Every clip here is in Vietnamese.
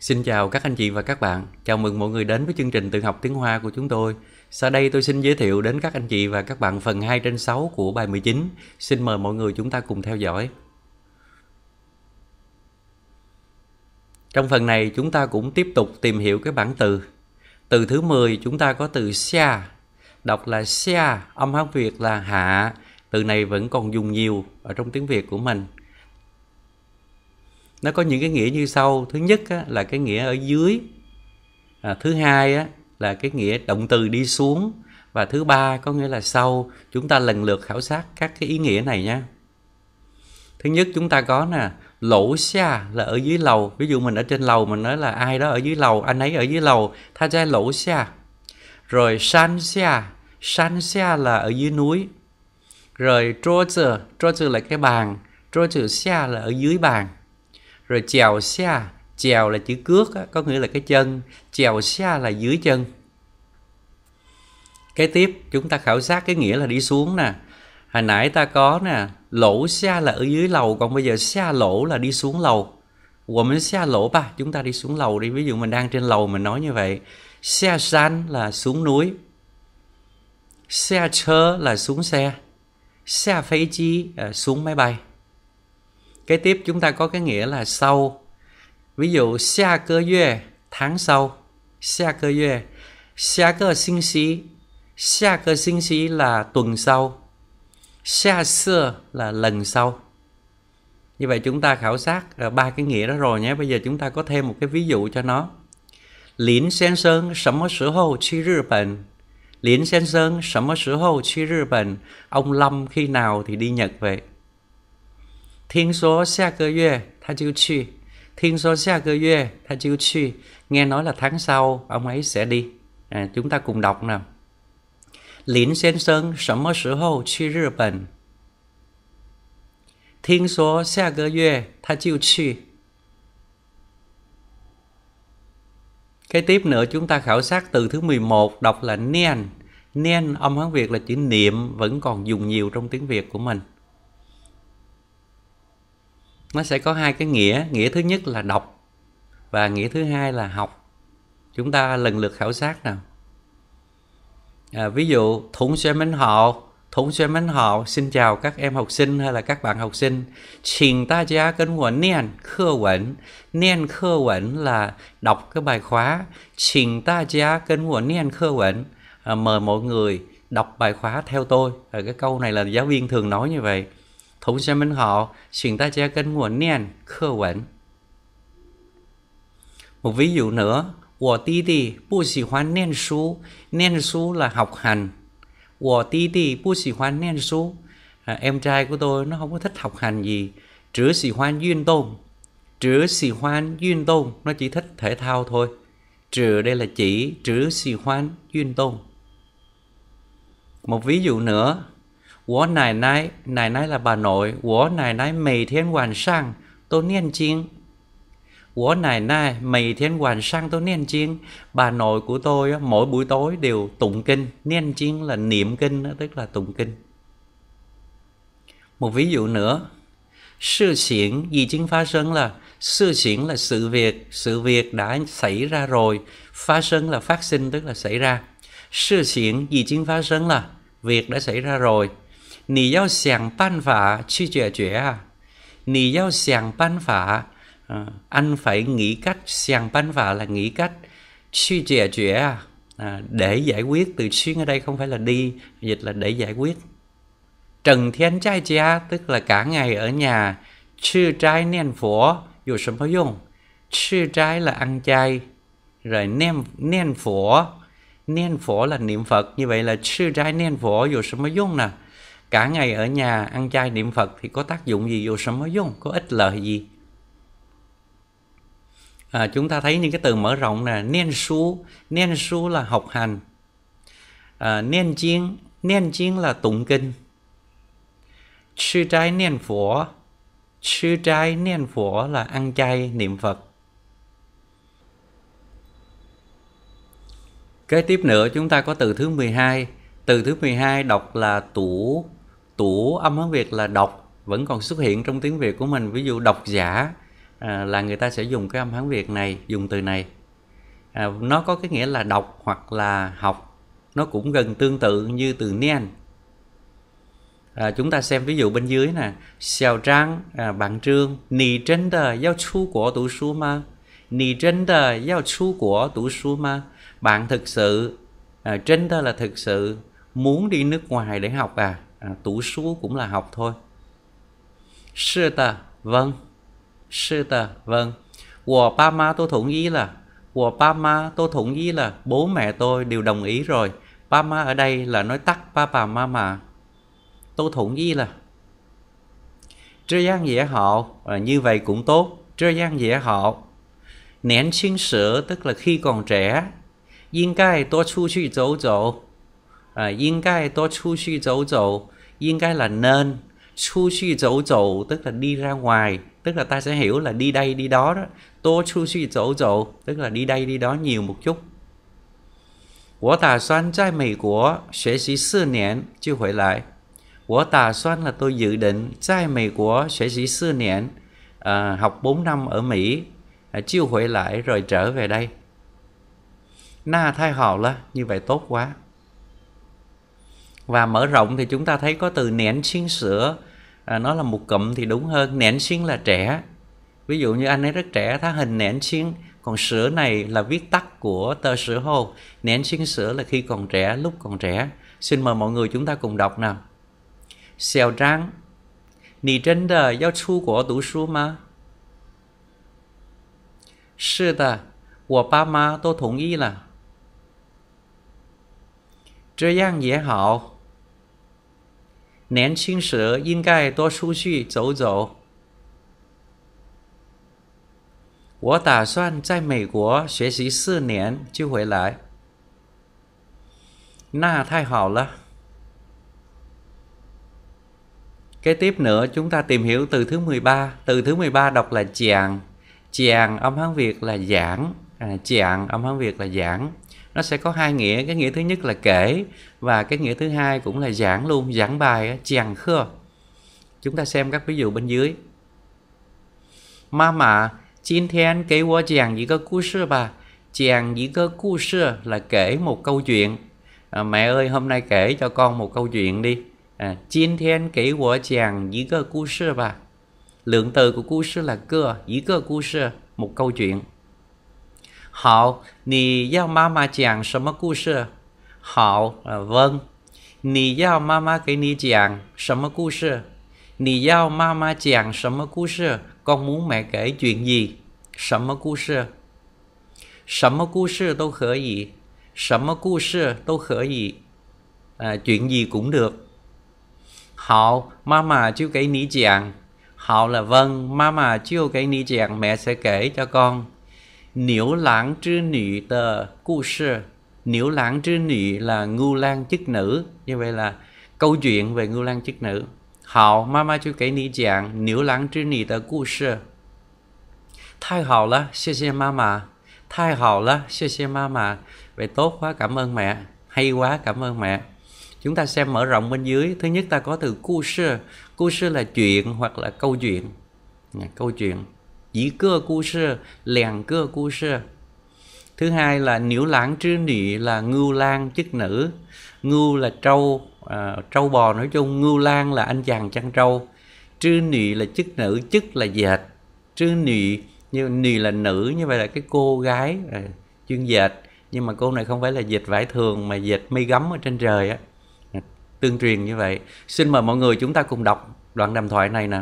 Xin chào các anh chị và các bạn. Chào mừng mọi người đến với chương trình tự học tiếng Hoa của chúng tôi. Sau đây tôi xin giới thiệu đến các anh chị và các bạn phần 2 trên 6 của bài 19. Xin mời mọi người chúng ta cùng theo dõi. Trong phần này chúng ta cũng tiếp tục tìm hiểu cái bảng từ. Từ thứ 10 chúng ta có từ xa, đọc là xa, âm Hán Việt là hạ. Từ này vẫn còn dùng nhiều ở trong tiếng Việt của mình nó có những cái nghĩa như sau. Thứ nhất á, là cái nghĩa ở dưới. À, thứ hai á, là cái nghĩa động từ đi xuống. Và thứ ba có nghĩa là sau. Chúng ta lần lượt khảo sát các cái ý nghĩa này nha. Thứ nhất chúng ta có nè lỗ xa là ở dưới lầu. Ví dụ mình ở trên lầu mình nói là ai đó ở dưới lầu anh ấy ở dưới lầu tha ra lỗ xa rồi san xa san xa là ở dưới núi. Rồi trô chữ trô chữ là cái bàn. Trô chữ xa là ở dưới bàn rồi chèo xa chèo là chữ cước á, có nghĩa là cái chân. Chèo xa là dưới chân. Cái tiếp chúng ta khảo sát cái nghĩa là đi xuống nè. Hồi nãy ta có nè lỗ xa là ở dưới lầu còn bây giờ xa lỗ là đi xuống lầu. Của mình xa lỗ ba chúng ta đi xuống lầu đi. Ví dụ mình đang trên lầu mình nói như vậy. Xa san là xuống núi. Xa chơ là xuống xe. Xa phế chi là xuống máy bay. Kế tiếp chúng ta có cái nghĩa là sau. Ví dụ xa cơ yue, tháng sau. Xa cơ yue. Xa cơ sinh xí. Xa cơ sinh xí là tuần sau. Xa xưa là lần sau. Như vậy chúng ta khảo sát ờ, ba cái nghĩa đó rồi nhé. Bây giờ chúng ta có thêm một cái ví dụ cho nó. Lin Sen Sơn 什么时候去日本? Lin Sen Sơn 什么时候去日本? Ông Lâm khi nào thì đi Nhật về? 听说下个月他就去，听说下个月他就去，nghe nói là tháng sau ông ấy sẽ đi. À, chúng ta cùng đọc nào. Lin 先生什么时候去日本？听说下个月他就去。Cái tiếp nữa chúng ta khảo sát từ thứ 11 đọc là niên. Niên âm Hán Việt là chữ niệm vẫn còn dùng nhiều trong tiếng Việt của mình nó sẽ có hai cái nghĩa. Nghĩa thứ nhất là đọc và nghĩa thứ hai là học. Chúng ta lần lượt khảo sát nào. À, ví dụ thủng xe minh họ thủng xe minh họ xin chào các em học sinh hay là các bạn học sinh. Trình ta gia cân quẩn niên khơ quẩn niên khơ quẩn là đọc cái bài khóa. Trình ta gia cân quẩn niên khơ quẩn à, mời mọi người đọc bài khóa theo tôi. À, cái câu này là giáo viên thường nói như vậy. 同学们好，请大家跟我念课文。Một ví dụ nữa, 我弟弟不喜欢念书，念书 là học hành. 我弟弟不喜欢念书à, em trai của tôi nó không có thích học hành gì. Chỉ xì hoan duyên tôn. Chỉ xì hoan duyên tôn. Nó chỉ thích thể thao thôi. Chỉ đây là chỉ. Chỉ xì hoan duyên tôn. Một ví dụ nữa. 我奶奶奶奶 là bà nội 我奶奶每天晚上都念经我奶奶每天晚上都念经 bà nội của tôi mỗi buổi tối đều tụng kinh niên kinh là niệm kinh tức là tụng kinh một ví dụ nữa sự kiện gì chứng phát sinh là sự kiện là sự việc sự việc đã xảy ra rồi phát sinh là phát sinh tức là xảy ra sự kiện gì chứng phát sinh là việc đã xảy ra rồi 你要想办法去解决啊！你要想办法à, anh phải nghĩ cách想 ban phả là nghĩ cách suy giải quyết à, à, để giải quyết từ xuyên ở đây không phải là đi dịch là để giải quyết Trần Thiên trai gia tức là cả ngày ở nhà Chư trái niên phổ Dù sầm có dùng Chư trái là ăn chay Rồi niên, niên phổ Niên phổ là niệm Phật Như vậy là chư trái niên phổ Dù sầm có dùng nè cả ngày ở nhà ăn chay niệm Phật thì có tác dụng gì? Vô sớm mới dùng có ích lợi gì? À, chúng ta thấy những cái từ mở rộng nè niên su niên su là học hành. À, niên chiên niên chiên là tụng kinh. Chư trái niên phổ. Chư trái niên phổ là ăn chay niệm Phật. Kế tiếp nữa chúng ta có từ thứ 12 Từ thứ 12 đọc là tủ tủ âm Hán Việt là đọc vẫn còn xuất hiện trong tiếng Việt của mình ví dụ độc giả à, là người ta sẽ dùng cái âm Hán Việt này, dùng từ này. À, nó có cái nghĩa là đọc hoặc là học. Nó cũng gần tương tự như từ niên. À, chúng ta xem ví dụ bên dưới nè. Xiao Trang, à, bạn Trương, Nì trên tờ giao chu của tủ su ma? Nì trên tờ giao chu của tủ su ma? Bạn thực sự, à, chân là thực sự, muốn đi nước ngoài để học à? à tủ sú cũng là học thôi. Sư ta, vâng. Sư ta, vâng. Wo ba ma tôi thuận ý là Wo ba ma tôi thuận ý là bố mẹ tôi đều đồng ý rồi. Ba ma ở đây là nói tắt ba bà ma mà. Tôi thuận ý là Trơ gian dễ họ, à, như vậy cũng tốt. Trơ gian dễ họ. Nén sinh sữa tức là khi còn trẻ. Yên gai tôi chu去走走. À, yên gai tôi chu去走走. Yên gai là nên. Chu suy dẫu dẫu tức là đi ra ngoài tức là ta sẽ hiểu là đi đây đi đó đó tô chu suy dẫu dẫu tức là đi đây đi đó nhiều một chút 我打算在美国学习四年就回来。我打算 là tôi dự định 在美国学习四年, à, học 4 năm ở Mỹ, à, chiêu huệ lại rồi trở về đây. Na thay họ là như vậy tốt quá. Và mở rộng thì chúng ta thấy có từ nén xin sữa à, nó là một cụm thì đúng hơn nén xin là trẻ ví dụ như anh ấy rất trẻ thá hình nén xin còn sữa này là viết tắt của tờ sữa hồ nén xin sữa là khi còn trẻ lúc còn trẻ xin mời mọi người chúng ta cùng đọc nào xèo trang Nì chân de yao chu quốc读书吗？是的，我爸妈都同意了。这样也好。 年轻时应该多出去走走。我打算在美国学习四年就回来。那太好了。Kế tiếp nữa chúng ta tìm hiểu từ thứ 13. Từ thứ 13 đọc là chàng. Chàng âm Hán Việt là giảng. À, chàng âm Hán Việt là giảng nó sẽ có hai nghĩa. Cái nghĩa thứ nhất là kể và cái nghĩa thứ hai cũng là giảng luôn giảng bài chàng khơ. Chúng ta xem các ví dụ bên dưới. Mama, Jin Thiên kể wo giảng gì cơ cú sư bà. Giảng gì cơ cú sư là kể một câu chuyện. À, Mẹ ơi hôm nay kể cho con một câu chuyện đi. À, Thiên kể wo giảng gì cơ cú sư bà. Lượng từ của cú sư là cơ, gì cơ cú sư Một câu chuyện. 好，你要妈妈讲什么故事？好，呃，问，你要妈妈给你讲什么故事？你要妈妈讲什么故事？Con muốn mẹ kể chuyện gì? 什么故事？什么故事都可以，什么故事都可以。À, chuyện gì cũng được. Hảo, mama chưa kể ni chàng. Hảo là vâng, mama chưa kể ni chàng, mẹ sẽ kể cho con. Niu lãng trư nữ tờ cu sư niu lãng trư nữ là ngu lan chức nữ. Như vậy là câu chuyện về ngu lan chức nữ. Hảo, mama chú kể ni giảng Niễu lãng trư nữ tờ cụ sư Thay hảo là, xê xê mama Thay hảo là, xê xê mama Vậy tốt quá, cảm ơn mẹ. Hay quá, cảm ơn mẹ. Chúng ta xem mở rộng bên dưới. Thứ nhất ta có từ cu sư Cu sư là chuyện hoặc là câu chuyện. Câu chuyện. Dĩ cơ lèn cơ. Thứ hai là nhiễu lãng trư nị là ngưu lang chức nữ. Ngưu là trâu, à, trâu bò nói chung, ngưu lang là anh chàng chăn trâu. Trư nị là chức nữ, chức là dệt. Trư nị, như nị là nữ, như vậy là cái cô gái à, chuyên dệt. Nhưng mà cô này không phải là dệt vải thường mà dệt mây gấm ở trên trời á. Tương truyền như vậy. Xin mời mọi người chúng ta cùng đọc đoạn đàm thoại này nè.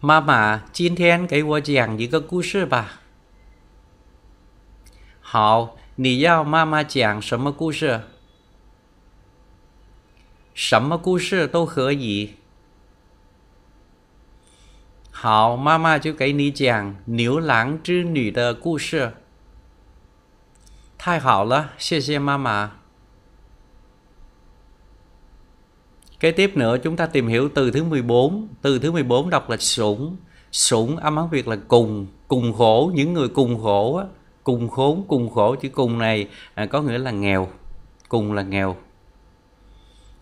妈妈，今天给我讲一个故事吧。好，你要妈妈讲什么故事？什么故事都可以。好，妈妈就给你讲牛郎织女的故事。太好了，谢谢妈妈。Kế tiếp nữa chúng ta tìm hiểu từ thứ 14, từ thứ 14 đọc là sủng, sủng âm hán Việt là cùng, cùng khổ, những người cùng khổ á, cùng khốn, cùng khổ chữ cùng này à, có nghĩa là nghèo, cùng là nghèo.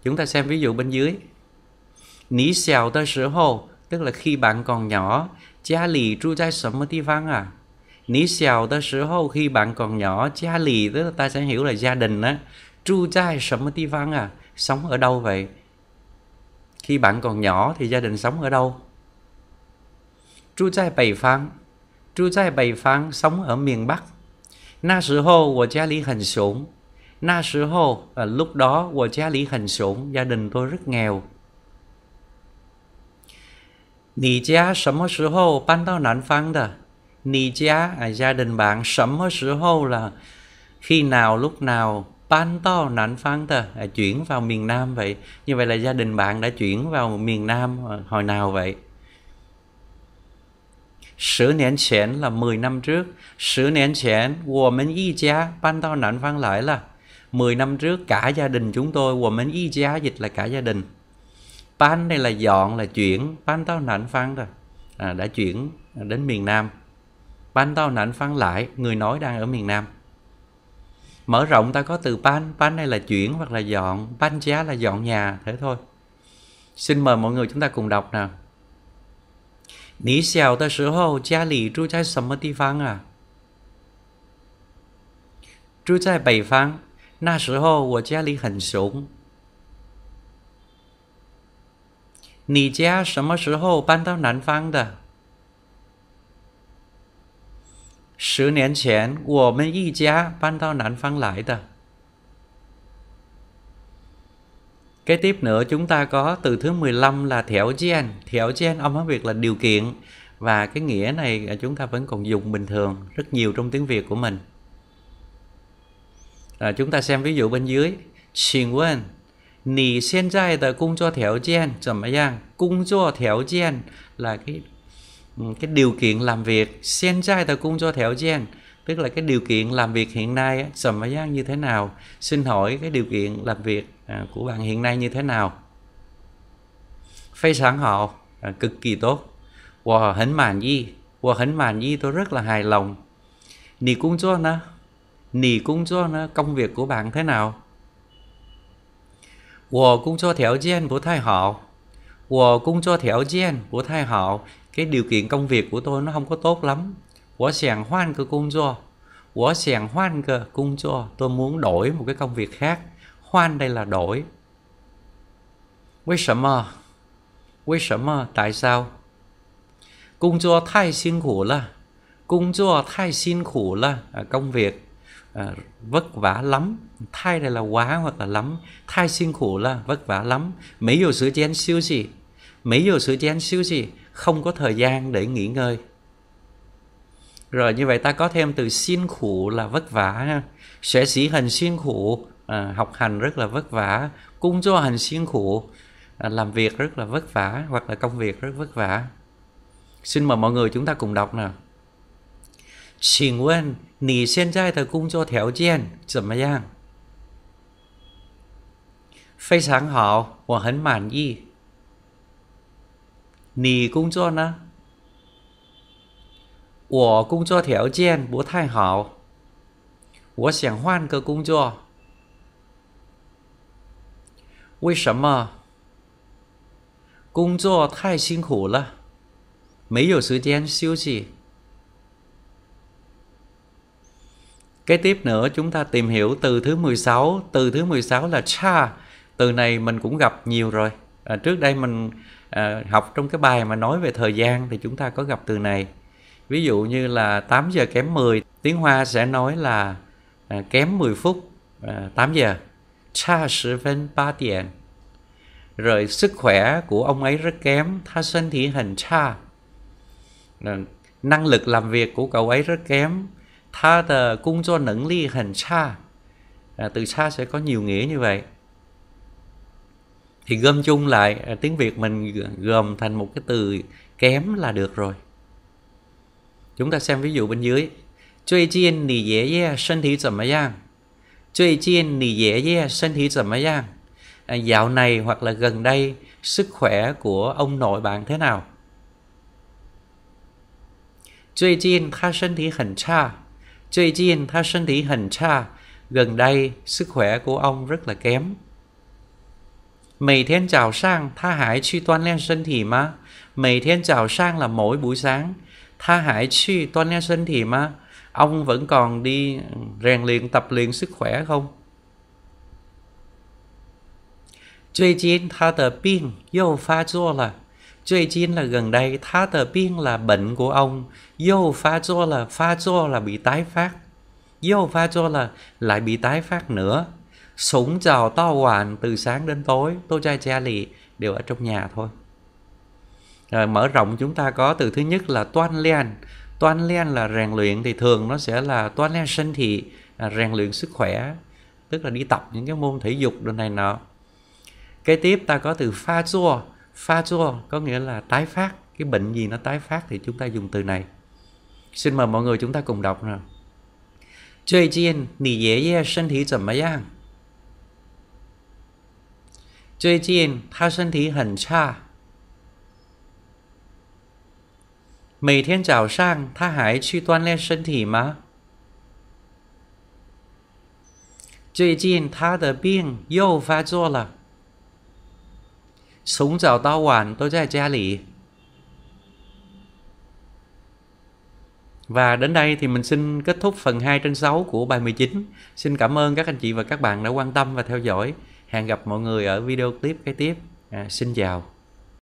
Chúng ta xem ví dụ bên dưới. Ní xèo tới sửa hồ, tức là khi bạn còn nhỏ, cha lì tru trai sấm mơ ti à. Ní xèo tới sửa hồ khi bạn còn nhỏ, cha lì tức là ta sẽ hiểu là gia đình á. Tru trai sấm mơ ti à, sống ở đâu vậy? Khi bạn còn nhỏ thì gia đình sống ở đâu? Trú Trai Bắc Phan, Trú Trai Bắc Phan sống ở miền Bắc. Na sư hô, wo gia lý hành sủng. Na sư hô, à, lúc đó wo gia lý hành sủng, gia đình tôi rất nghèo. Nì gia sấm mơ sư hô, ban tao nản phăng đờ. Nì gia, à, gia đình bạn sấm mơ sư hô là khi nào, lúc nào, ban to nạnh phán tờ à, chuyển vào miền Nam vậy. Như vậy là gia đình bạn đã chuyển vào miền Nam à, hồi nào vậy? Sử nén chén là 10 năm trước. Sử nén chén Của mình y gia ban to nạnh phán lại là 10 năm trước cả gia đình chúng tôi Của mình y gia dịch là cả gia đình. Ban đây là dọn là chuyển. Ban to nạnh phán rồi à, Đã chuyển đến miền Nam. Ban to nạnh phán lại Người nói đang ở miền Nam Mở rộng ta có từ ban Ban này là chuyển hoặc là dọn Ban giá là dọn nhà thế thôi Xin mời mọi người chúng ta cùng đọc nào 你小的时候家里住在什么地方啊？住在北方。那时候我家里很穷。你家什么时候搬到南方的？ 十年前，我们一家搬到南方来的。Kế tiếp nữa chúng ta có từ thứ 15 là thẻo gen. Thẻo gen âm hán Việt là điều kiện. Và cái nghĩa này chúng ta vẫn còn dùng bình thường rất nhiều trong tiếng Việt của mình. À, chúng ta xem ví dụ bên dưới. 请问你现在的工作条件怎么样？工作条件 là cái Ừ, Ừ, cái điều kiện làm việc, sen trai thờ cung cho theo gen tức là cái điều kiện làm việc hiện nay sầm và samvayak như thế nào? Xin hỏi cái điều kiện làm việc à, của bạn hiện nay như thế nào? Phê sáng họ à, cực kỳ tốt. Và hấn màn gì và hấn màn gì tôi rất là hài lòng. Nì cung cho nó, nì cung cho nó công việc của bạn thế nào? Wo cũng cho theo gen của thai họ. Wo cũng cho theo gen của thai họ.，cái điều kiện công việc của tôi nó không có tốt lắm. Quá sàng hoan cơ công do. Quá sàng hoan cơ công do, Tôi muốn đổi một cái công việc khác. Hoan đây là đổi. Vì sao mà? Vì sao mà? Tại sao? Công do thay xin khổ là. Công do thay xin khổ là. À, công việc à, vất vả lắm. thay đây là quá hoặc là lắm. thay xin khổ là vất vả lắm. Mấy giờ sự chén siêu gì? Mấy giờ sự chén siêu gì? không có thời gian để nghỉ ngơi rồi như vậy ta có thêm từ xin khủ là vất vả ha sẽ sĩ hành xin khủ à, học hành rất là vất vả cung cho hành xin khủ à, làm việc rất là vất vả hoặc là công việc rất vất vả xin mời mọi người chúng ta cùng đọc nào 请问你现在的工作条件怎么样？非常好，我很满意。 你工作呢？我工作条件不太好，我想换个工作。为什么？工作太辛苦了，没有时间休息。Kế tiếp nữa chúng ta tìm hiểu từ thứ 16, từ thứ 16 là cha. Từ này mình cũng gặp nhiều rồi. À, trước đây mình à, học trong cái bài mà nói về thời gian thì chúng ta có gặp từ này. Ví dụ như là 8 giờ kém 10 tiếng Hoa sẽ nói là à, kém 10 phút à, 8 giờ. Cha sự phân ba tiền rồi sức khỏe của ông ấy rất kém tha sinh thì hình cha. Rồi, năng lực làm việc của cậu ấy rất kém tha tờ cung cho nẫn ly hình cha. À, từ xa sẽ có nhiều nghĩa như vậy thì gom chung lại à, tiếng việt mình gồm thành một cái từ kém là được rồi. Chúng ta xem ví dụ bên dưới. Chơi chiên nì dễ dễ sân thị dầm mà giang. Chơi chiên nì dễ dễ sân thị dầm mà giang. À, dạo này hoặc là gần đây, Sức khỏe của ông nội bạn thế nào? Chơi chiên tha sân thị hẳn cha. Chơi chiên tha sân thị hẳn cha, Gần đây sức khỏe của ông rất là kém. 每天早上他还去锻炼身体吗 每天早上là mỗi buổi sáng. Tha hãy去锻炼身体吗? Ông vẫn còn đi rèn luyện tập luyện sức khỏe không? 最近他的病又发作了。最近 là gần đây, tha tờ biên là bệnh của ông, vô pha chô là pha chô là bị tái phát, vô pha chô là lại bị tái phát nữa. Sủng chào to hoàn từ sáng đến tối, tô trai cha lì đều ở trong nhà thôi. Rồi mở rộng chúng ta có từ thứ nhất là toan liên. Toan liên là rèn luyện thì thường nó sẽ là toan liên sinh thị, là rèn luyện sức khỏe, tức là đi tập những cái môn thể dục đồ này nọ. Kế tiếp ta có từ pha chua, pha chua có nghĩa là tái phát, cái bệnh gì nó tái phát thì chúng ta dùng từ này. Xin mời mọi người chúng ta cùng đọc nào. 最近你爷爷身体怎么样？ 最近他身体很差。每天早上他还去锻炼身体吗？最近他的病又发作了。Súng chào tao hoàn tôi在家里. Và đến đây thì mình xin kết thúc phần 2 trên 6 của bài 19. Xin cảm ơn các anh chị và các bạn đã quan tâm và theo dõi. Hẹn gặp mọi người ở video clip kế tiếp. À, xin chào.